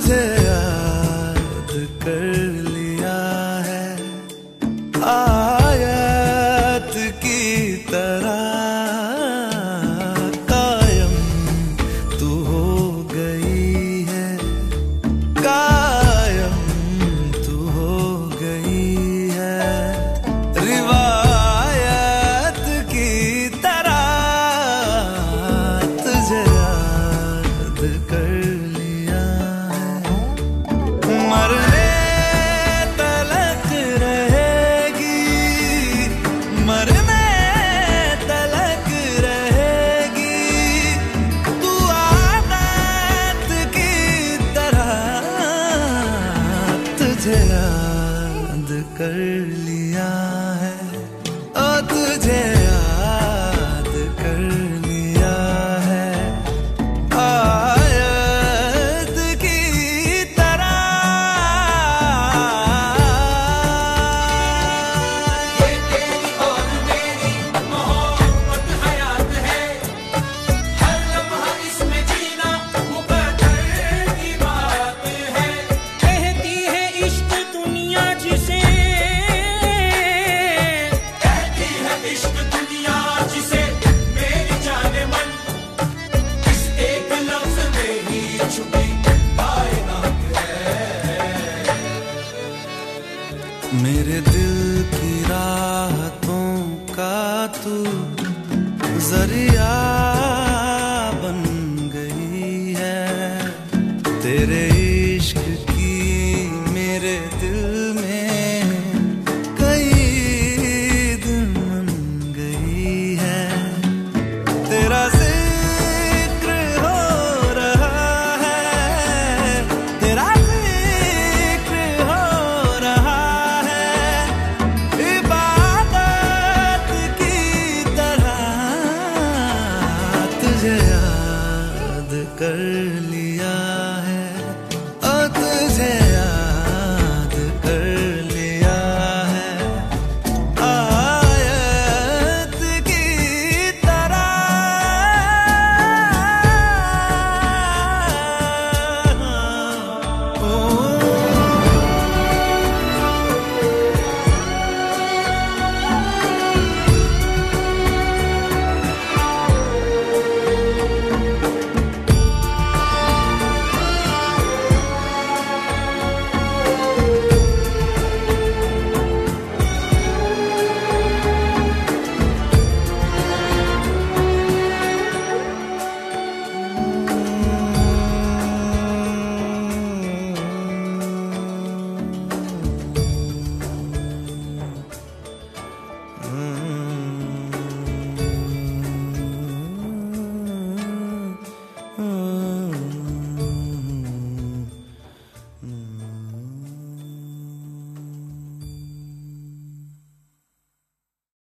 तुझे याद कर लिया है। आयत की तरह कर लिया है। तुझे मेरे दिल की राहतों का तू ज़रिया बन गई है। तेरे इश्क की मेरे दिल कर Mm-hmm.